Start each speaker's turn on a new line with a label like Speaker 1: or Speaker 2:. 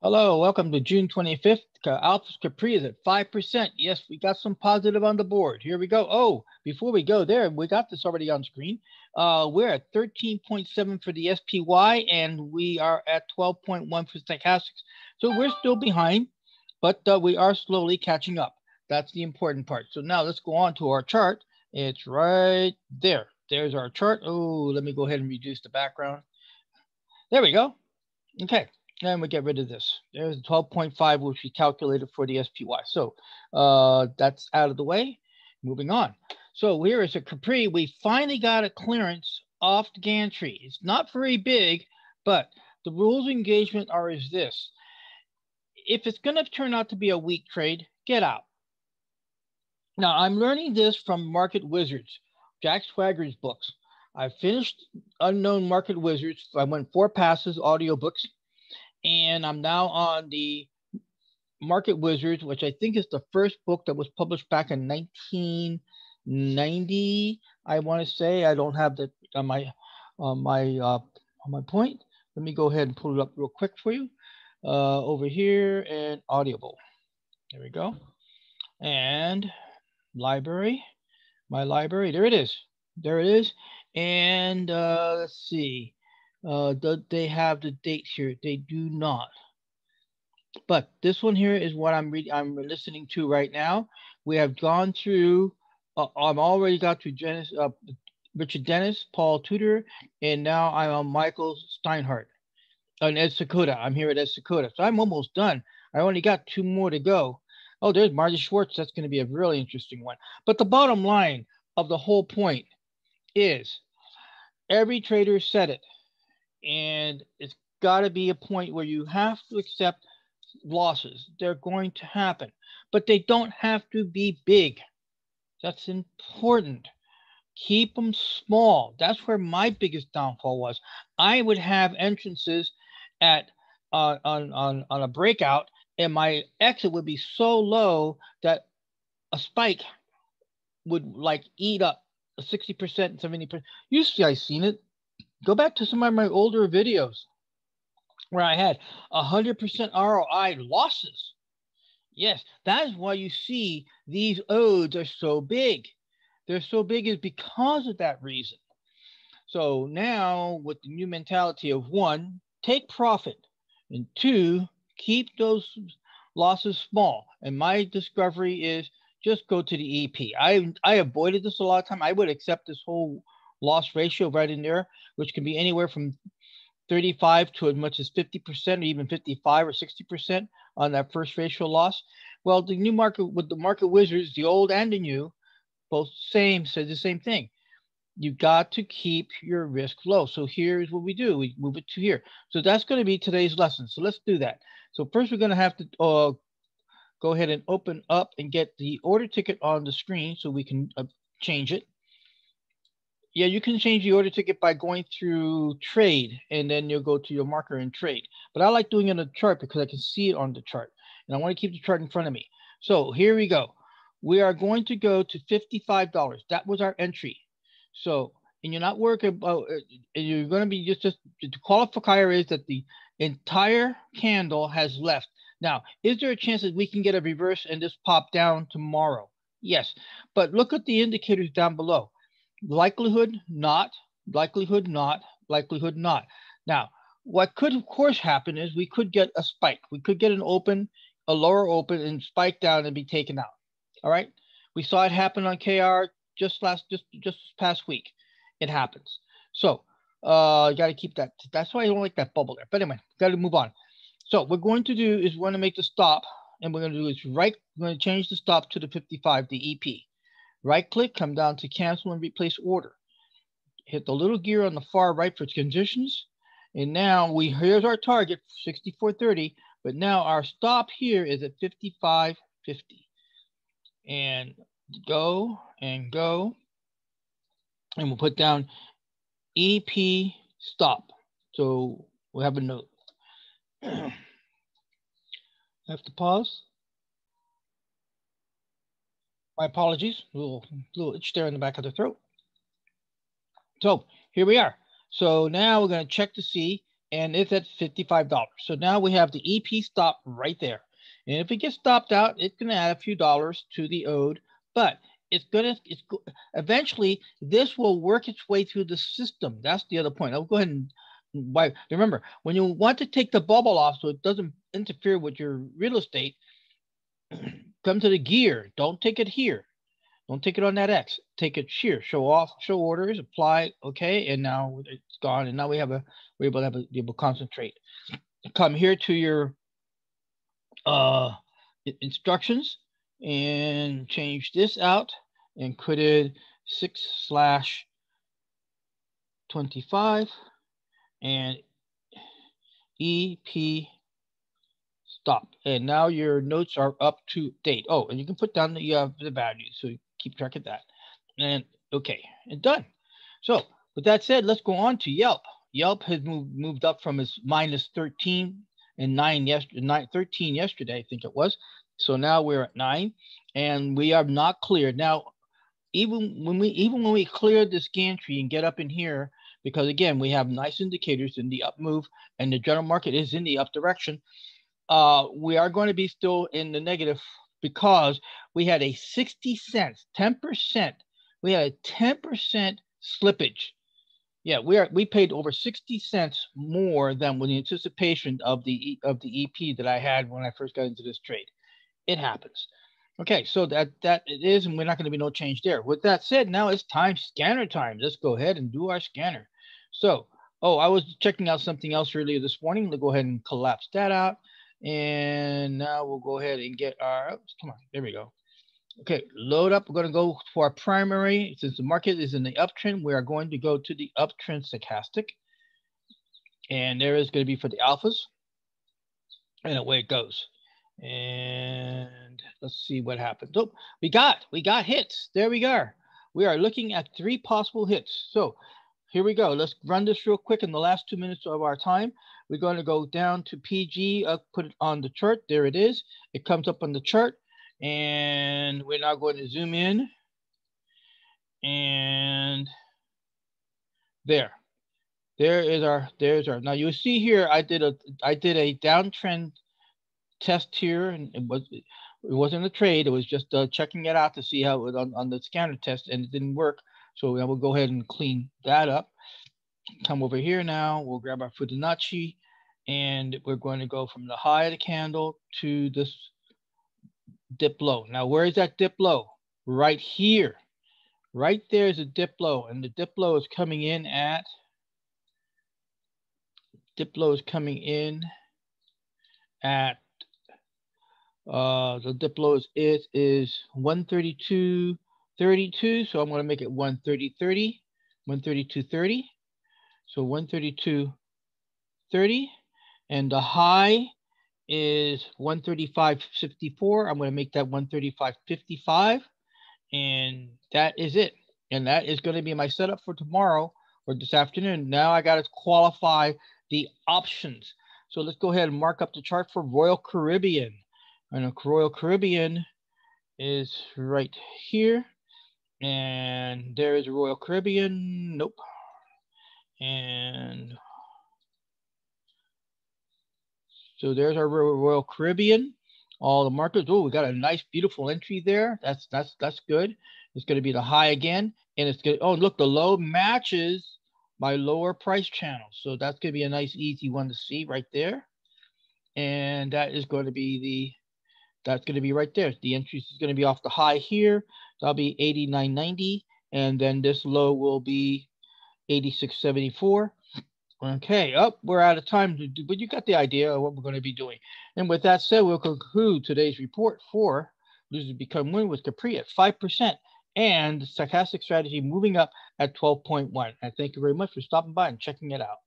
Speaker 1: Hello, welcome to June 25th. Alpha Capri is at 5%. Yes, we got some positive on the board. Here we go. Oh, before we go there, we got this already on screen. Uh, we're at 13.7 for the SPY and we are at 12.1 for stochastics. So we're still behind, but uh, we are slowly catching up. That's the important part. So now let's go on to our chart. It's right there. There's our chart. Oh, let me go ahead and reduce the background. There we go. Okay. And we get rid of this. There's 12.5, which we calculated for the SPY. So uh, that's out of the way. Moving on. So here is a Capri. We finally got a clearance off the gantry. It's not very big, but the rules of engagement are as this. If it's going to turn out to be a weak trade, get out. Now, I'm learning this from Market Wizards, Jack Schwager's books. I finished Unknown Market Wizards. I went four passes, audiobooks and I'm now on the Market Wizards, which I think is the first book that was published back in 1990. I want to say I don't have the on my on my uh, on my point. Let me go ahead and pull it up real quick for you. Uh, over here and Audible. There we go. And library, my library. There it is. There it is. And uh, let's see. Uh, they have the date here? They do not. But this one here is what I'm reading. I'm listening to right now. We have gone through. Uh, I'm already got to Dennis, uh, Richard Dennis, Paul Tudor, and now I'm on Michael Steinhardt and Ed Seykota. I'm here at Ed Seykota, so I'm almost done. I only got two more to go. Oh, there's Marty Schwartz. That's going to be a really interesting one. But the bottom line of the whole point is every trader said it and it's got to be a point where you have to accept losses. They're going to happen, but they don't have to be big. That's important. Keep them small. That's where my biggest downfall was. I would have entrances at uh, on on on a breakout, and my exit would be so low that a spike would like eat up 60%, 70%. You see, I've seen it. Go back to some of my older videos where I had 100% ROI losses. Yes, that is why you see these odes are so big. They're so big is because of that reason. So now with the new mentality of one, take profit, and two, keep those losses small. And my discovery is just go to the EP. I I avoided this a lot of time. I would accept this whole loss ratio right in there, which can be anywhere from 35 to as much as 50% or even 55 or 60% on that first ratio loss. Well, the new market with the market wizards, the old and the new, both same, said the same thing. You've got to keep your risk low. So here's what we do. We move it to here. So that's going to be today's lesson. So let's do that. So first we're going to have to uh, go ahead and open up and get the order ticket on the screen so we can uh, change it. Yeah, you can change the order ticket by going through trade and then you'll go to your marker and trade. But I like doing it on the chart because I can see it on the chart and I want to keep the chart in front of me. So here we go. We are going to go to $55. That was our entry. So, and you're not working about, uh, and you're going to be just, just the qualifier is that the entire candle has left. Now, is there a chance that we can get a reverse and just pop down tomorrow? Yes, but look at the indicators down below likelihood not, likelihood not, likelihood not. Now, what could of course happen is we could get a spike. We could get an open, a lower open and spike down and be taken out. All right. We saw it happen on KR just last, just, just past week. It happens. So uh, you got to keep that. That's why I don't like that bubble there. But anyway, got to move on. So what we're going to do is we're going to make the stop and we're going to do is right, we're going to change the stop to the 55, the EP. Right click, come down to cancel and replace order. Hit the little gear on the far right for conditions. And now we here's our target, 64.30, but now our stop here is at 55.50. And go and go. And we'll put down EP stop. So we'll have a note. I have to pause. My apologies, a little, little itch there in the back of the throat. So here we are. So now we're going to check to see and it's at $55. So now we have the EP stop right there. And if it gets stopped out, it's going to add a few dollars to the ode, but it's going to, it's eventually this will work its way through the system. That's the other point. I'll go ahead and why remember when you want to take the bubble off so it doesn't interfere with your real estate, come to the gear. Don't take it here. Don't take it on that X. Take it here. Show off, show orders, apply. Okay, and now it's gone. And now we have a we're able to have a, be able to concentrate. Come here to your uh, instructions and change this out and put it six slash 25 and EP stop. And now your notes are up to date. Oh, and you can put down the, uh, the values. So keep track of that. And okay, and done. So with that said, let's go on to Yelp. Yelp has moved moved up from its minus 13 and 9 yesterday, 9, 13 yesterday, I think it was. So now we're at 9 and we are not cleared. Now, even when we even when we clear this gantry and get up in here, because again, we have nice indicators in the up move and the general market is in the up direction, uh, we are going to be still in the negative because we had a 60 cents, 10%, we had a 10% slippage yeah, we are we paid over 60 cents more than with the anticipation of the of the EP that I had when I first got into this trade. It happens. Okay, so that that it is, and we're not going to be no change there. With that said, now it's time scanner time. Let's go ahead and do our scanner. So, oh, I was checking out something else earlier this morning. Let's go ahead and collapse that out. And now we'll go ahead and get our, oops, come on, there we go. Okay, load up. We're going to go for our primary. Since the market is in the uptrend, we are going to go to the uptrend stochastic. And there is going to be for the alphas. And away it goes. And let's see what happens. Oh, we got, we got hits. There we go. We are looking at three possible hits. So here we go. Let's run this real quick in the last two minutes of our time. We're going to go down to PG, uh, put it on the chart. There it is. It comes up on the chart. And we're now going to zoom in. And there. There is our, there's our, now you see here, I did a, I did a downtrend test here and it was, it wasn't a trade. It was just uh, checking it out to see how it on, on the scanner test and it didn't work. So I will go ahead and clean that up. Come over here now, we'll grab our Fibonacci and we're going to go from the high of the candle to this dip low. Now, where is that dip low? Right here. Right there is a dip low, and the dip low is coming in at, dip low is coming in at, uh, the dip low is, it is 132.32, so I'm going to make it 130.30, 132.30. So 132.30, and the high is 135.54. I'm going to make that 135.55. And that is it. And that is going to be my setup for tomorrow or this afternoon. Now I got to qualify the options. So let's go ahead and mark up the chart for Royal Caribbean. And Royal Caribbean is right here. And there is Royal Caribbean. Nope. And So there's our Royal Caribbean. All the markers. Oh, we got a nice, beautiful entry there. That's that's that's good. It's going to be the high again, and it's good. Oh, look, the low matches my lower price channel. So that's going to be a nice, easy one to see right there. And that is going to be the that's going to be right there. The entry is going to be off the high here. That'll be 89.90, and then this low will be 86.74. Okay, up, oh, we're out of time, to do, but you got the idea of what we're going to be doing. And with that said, we'll conclude today's report for losers become win with Capri at 5% and stochastic strategy moving up at 12.1. And thank you very much for stopping by and checking it out.